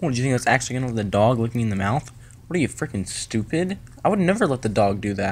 What, do you think that's actually gonna let the dog lick me in the mouth? What are you, freaking stupid? I would never let the dog do that.